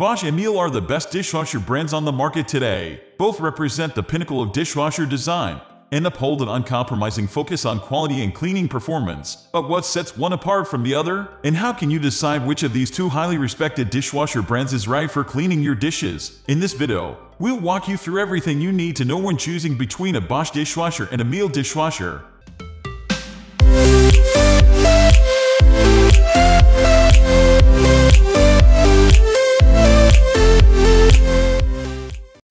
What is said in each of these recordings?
Bosch and Miele are the best dishwasher brands on the market today. Both represent the pinnacle of dishwasher design and uphold an uncompromising focus on quality and cleaning performance. But what sets one apart from the other? And how can you decide which of these two highly respected dishwasher brands is right for cleaning your dishes? In this video, we'll walk you through everything you need to know when choosing between a Bosch dishwasher and a Miele dishwasher.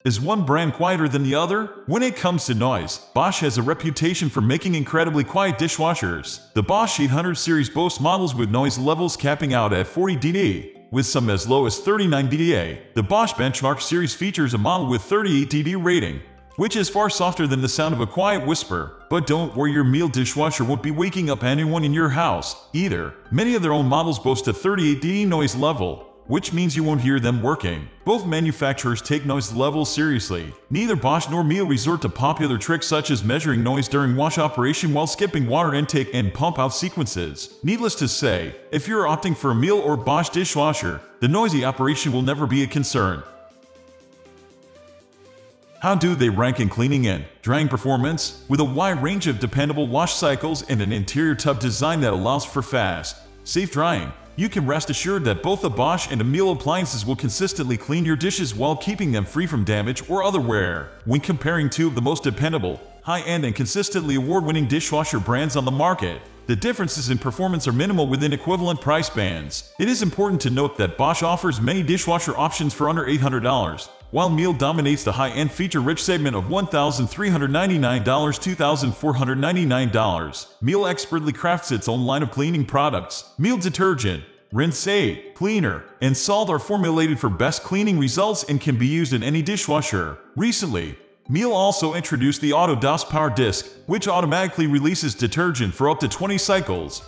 Is one brand quieter than the other? When it comes to noise, Bosch has a reputation for making incredibly quiet dishwashers. The Bosch 800 series boasts models with noise levels capping out at 40 dB, with some as low as 39 dBA. The Bosch Benchmark series features a model with 38 dB rating, which is far softer than the sound of a quiet whisper. But don't worry, your Miele dishwasher won't be waking up anyone in your house, either. Many of their own models boast a 38 dB noise level, which means you won't hear them working. Both manufacturers take noise levels seriously. Neither Bosch nor Miele resort to popular tricks such as measuring noise during wash operation while skipping water intake and pump out sequences. Needless to say, if you're opting for a Miele or Bosch dishwasher, the noisy operation will never be a concern. How do they rank in cleaning and drying performance? With a wide range of dependable wash cycles and an interior tub design that allows for fast, safe drying, you can rest assured that both the Bosch and the Miele appliances will consistently clean your dishes while keeping them free from damage or other wear. When comparing two of the most dependable, high-end and consistently award-winning dishwasher brands on the market, the differences in performance are minimal within equivalent price bands. It is important to note that Bosch offers many dishwasher options for under $800, while Miele dominates the high-end feature-rich segment of $1,399 $2,499. Miele expertly crafts its own line of cleaning products. Miele detergent, Rinse Aid, Cleaner, and Salt are formulated for best cleaning results and can be used in any dishwasher. Recently, Miele also introduced the Auto DOS Power Disc, which automatically releases detergent for up to 20 cycles.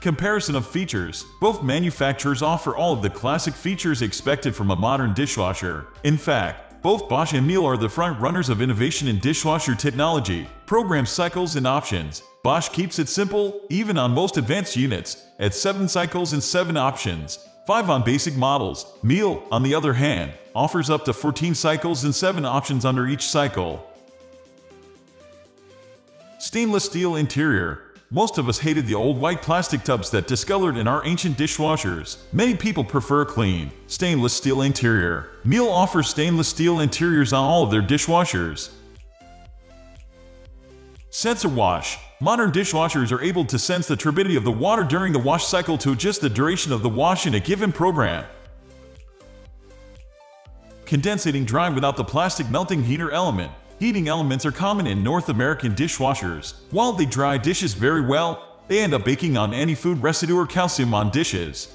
Comparison of features. Both manufacturers offer all of the classic features expected from a modern dishwasher. In fact, both Bosch and Miele are the front runners of innovation in dishwasher technology, program cycles, and options. Bosch keeps it simple, even on most advanced units, at 7 cycles and 7 options. 5 on basic models. Miele, on the other hand, offers up to 14 cycles and 7 options under each cycle. Stainless steel interior. Most of us hated the old white plastic tubs that discolored in our ancient dishwashers. Many people prefer clean, stainless steel interior. Miele offers stainless steel interiors on all of their dishwashers. Sensor wash. Modern dishwashers are able to sense the turbidity of the water during the wash cycle to adjust the duration of the wash in a given program. Condensating dry without the plastic melting heater element. Heating elements are common in North American dishwashers. While they dry dishes very well, they end up baking on any food residue or calcium on dishes.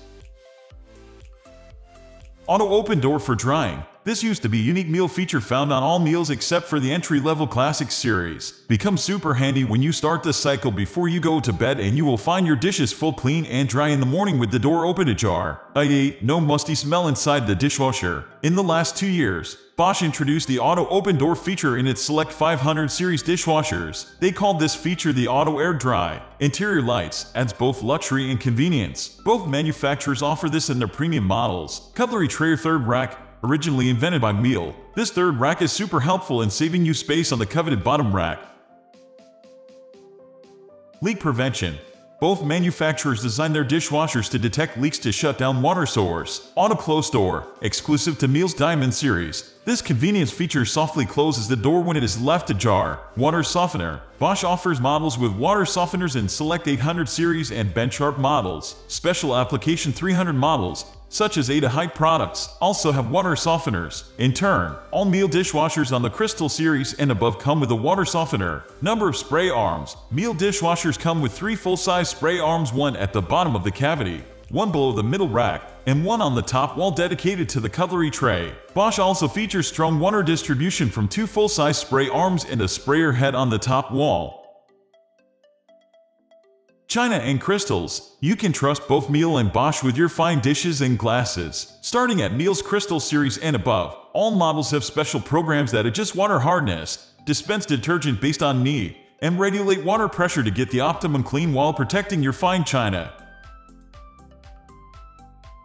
Auto open door for drying. This used to be a unique Miele feature found on all Mieles except for the entry-level Classic series. Becomes super handy when you start the cycle before you go to bed and you will find your dishes full clean and dry in the morning with the door open ajar, i.e. no musty smell inside the dishwasher. In the last two years, Bosch introduced the Auto Open Door feature in its Select 500 series dishwashers. They called this feature the Auto Air Dry. Interior lights adds both luxury and convenience. Both manufacturers offer this in their premium models. Cutlery tray third rack originally invented by Miele. This third rack is super helpful in saving you space on the coveted bottom rack. Leak prevention. Both manufacturers designed their dishwashers to detect leaks to shut down water source. Auto Close Door, exclusive to Miele's Diamond series. This convenience feature softly closes the door when it is left ajar. Water Softener. Bosch offers models with water softeners in Select 800 series and Benchmark models. Special Application 300 models such as ADA Height products, also have water softeners. In turn, all Miele dishwashers on the Crystal series and above come with a water softener. Number of spray arms. Miele dishwashers come with three full-size spray arms, one at the bottom of the cavity, one below the middle rack, and one on the top wall dedicated to the cutlery tray. Bosch also features strong water distribution from two full-size spray arms and a sprayer head on the top wall. China and crystals. You can trust both Miele and Bosch with your fine dishes and glasses. Starting at Miele's Crystal series and above, all models have special programs that adjust water hardness, dispense detergent based on need, and regulate water pressure to get the optimum clean while protecting your fine china.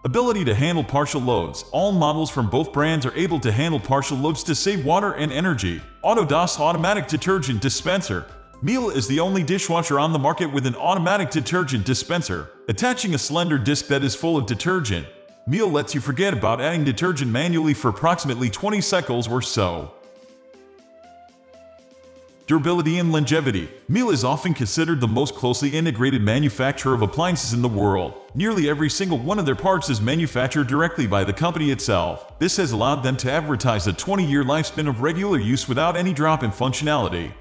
Ability to handle partial loads. All models from both brands are able to handle partial loads to save water and energy. Autodos Automatic Detergent Dispenser. Miele is the only dishwasher on the market with an automatic detergent dispenser, attaching a slender disc that is full of detergent. Miele lets you forget about adding detergent manually for approximately 20 cycles or so. Durability and longevity. Miele is often considered the most closely integrated manufacturer of appliances in the world. Nearly every single one of their parts is manufactured directly by the company itself. This has allowed them to advertise a 20-year lifespan of regular use without any drop in functionality.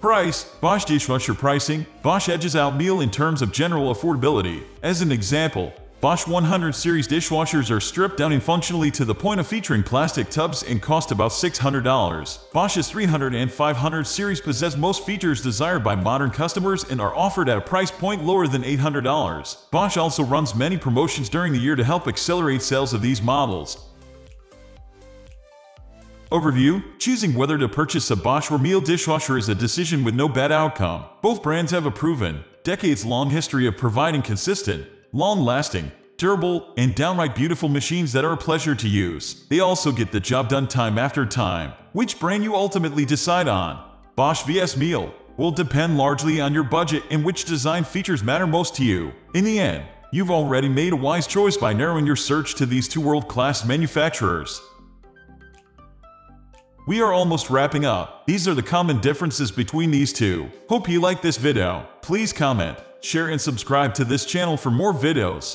Price Bosch dishwasher pricing Bosch edges out Miele in terms of general affordability. As an example, Bosch 100 series dishwashers are stripped down and functionally to the point of featuring plastic tubs and cost about $600. Bosch's 300 and 500 series possess most features desired by modern customers and are offered at a price point lower than $800. Bosch also runs many promotions during the year to help accelerate sales of these models. Overview Choosing whether to purchase a Bosch or Miele dishwasher is a decision with no bad outcome. Both brands have a proven, decades long history of providing consistent, long-lasting, durable, and downright beautiful machines that are a pleasure to use. They also get the job done time after time. Which brand you ultimately decide on, Bosch vs Miele, will depend largely on your budget and which design features matter most to you. In the end, you've already made a wise choice by narrowing your search to these two world-class manufacturers. We are almost wrapping up. These are the common differences between these two. Hope you like this video. Please comment, share and subscribe to this channel for more videos.